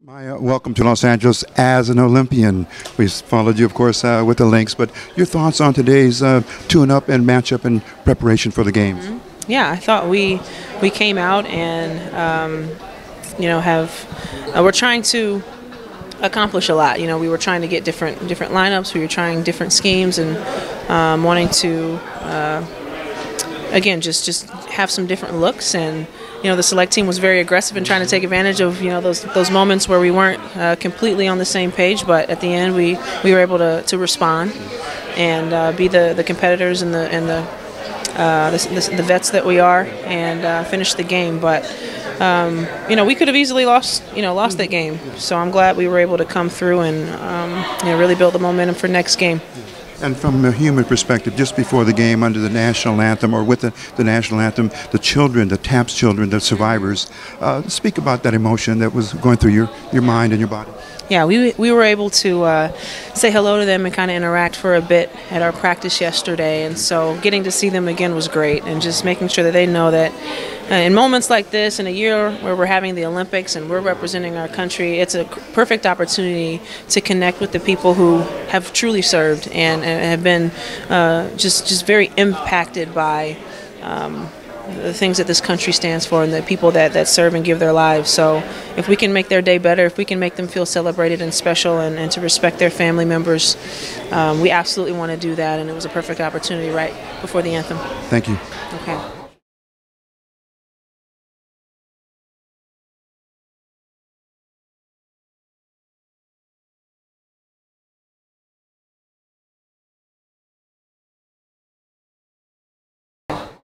Maya, welcome to Los Angeles as an Olympian. We followed you, of course, uh, with the Lynx, but your thoughts on today's uh, tune-up and matchup and preparation for the games? Mm-hmm. Yeah, I thought we we came out and um, you know have uh, we're trying to accomplish a lot. You know, we were trying to get different different lineups. We were trying different schemes and um, wanting to uh, again just just have some different looks and you know the select team was very aggressive in trying to take advantage of you know those those moments where we weren't uh, completely on the same page, but at the end we, we were able to, to respond and uh, be the, the competitors and the and the, uh, the, the, vets that we are and uh, finish the game. But um, you know we could have easily lost you know lost that game. So I'm glad we were able to come through and um, you know really build the momentum for next game. And from a human perspective, just before the game, under the national anthem or with the, the national anthem, the children, the TAPS children, the survivors, uh, speak about that emotion that was going through your, your mind and your body. Yeah, we, we were able to uh, say hello to them and kind of interact for a bit at our practice yesterday. And so getting to see them again was great and just making sure that they know that uh, in moments like this, in a year where we're having the Olympics and we're representing our country, it's a perfect opportunity to connect with the people who have truly served and, and have been uh, just just very impacted by. Um, the things that this country stands for and the people that, that serve and give their lives. So if we can make their day better, if we can make them feel celebrated and special and, and to respect their family members, um, we absolutely want to do that. And it was a perfect opportunity right before the anthem. Thank you. Okay.